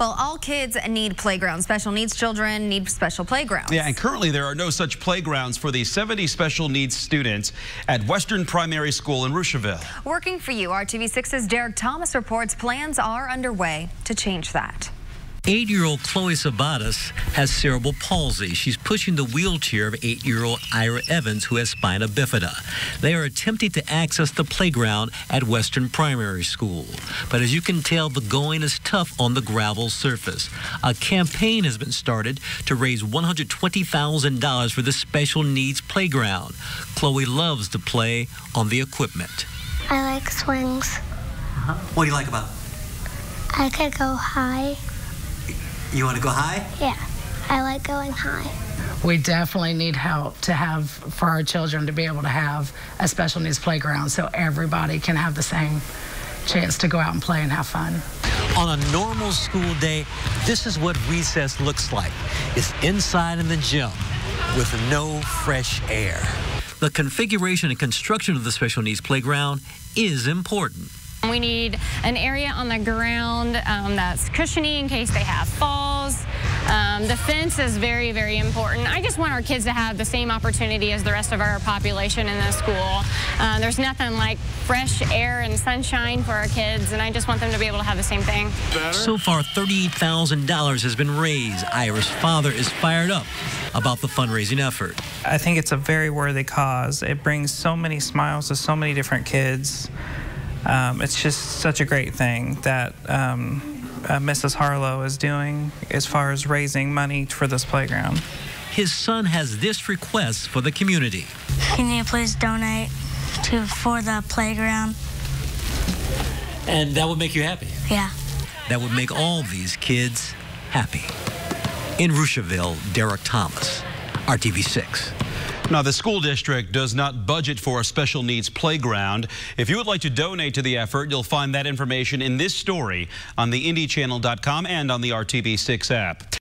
Well, all kids need playgrounds. Special needs children need special playgrounds. Yeah, and currently there are no such playgrounds for the 70 special needs students at Western Primary School in Russiaville. Working for you, RTV6's Derek Thomas reports plans are underway to change that. Eight-year-old Chloe Sabatas has cerebral palsy. She's pushing the wheelchair of eight-year-old Ira Evans, who has spina bifida. They are attempting to access the playground at Western Primary School. But as you can tell, the going is tough on the gravel surface. A campaign has been started to raise $120,000 for the special needs playground. Chloe loves to play on the equipment. I like swings. Uh-huh. What do you like about it? I could go high. You want to go high? Yeah, I like going high. We definitely need help to have for our children to be able to have a special needs playground so everybody can have the same chance to go out and play and have fun. On a normal school day, this is what recess looks like. It's inside in the gym with no fresh air. The configuration and construction of the special needs playground is important. We need an area on the ground um, that's cushiony in case they have falls. Um, the fence is very, very important. I just want our kids to have the same opportunity as the rest of our population in the school. Uh, there's nothing like fresh air and sunshine for our kids, and I just want them to be able to have the same thing. So far, $38,000 has been raised. Ira's father is fired up about the fundraising effort. I think it's a very worthy cause. It brings so many smiles to so many different kids um, it's just such a great thing that um, uh, Mrs. Harlow is doing as far as raising money for this playground. His son has this request for the community. Can you please donate to for the playground? And that would make you happy? Yeah. That would make all these kids happy. In Russiaville, Derek Thomas, RTV6. Now, the school district does not budget for a special needs playground. If you would like to donate to the effort, you'll find that information in this story on the IndyChannel.com and on the RTV6 app.